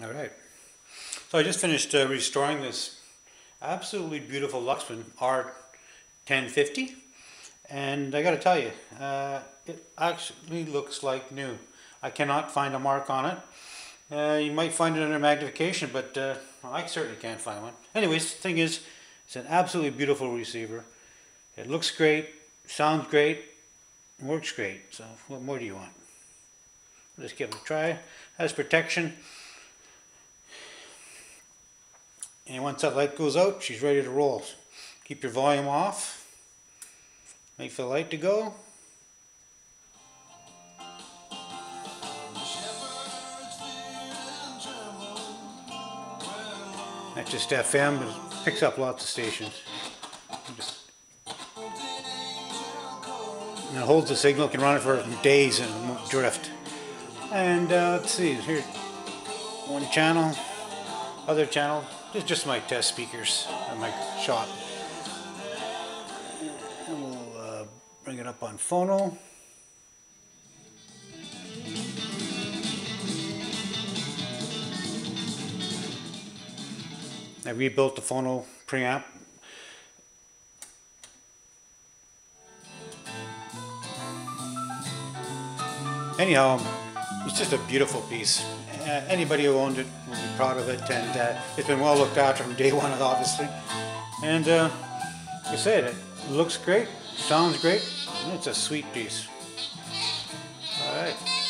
All right. So I just finished uh, restoring this absolutely beautiful Luxman R1050. And I got to tell you, uh, it actually looks like new. I cannot find a mark on it. Uh, you might find it under magnification, but uh, I certainly can't find one. Anyways, the thing is, it's an absolutely beautiful receiver. It looks great, sounds great, works great. So what more do you want? Let's give it a try. Has protection. And once that light goes out, she's ready to roll. Keep your volume off. Wait for the light to go. That's just FM, but it picks up lots of stations. And it holds the signal, can run it for days and drift. And uh, let's see, here, one channel, other channel, it's just my test speakers in my shop. And we'll uh, bring it up on phono. I rebuilt the phono preamp. Anyhow, it's just a beautiful piece. Uh, anybody who owned it will be proud of it, and uh, it's been well looked after from day one, obviously. And uh, like I said, it looks great, sounds great, it's a sweet piece. All right.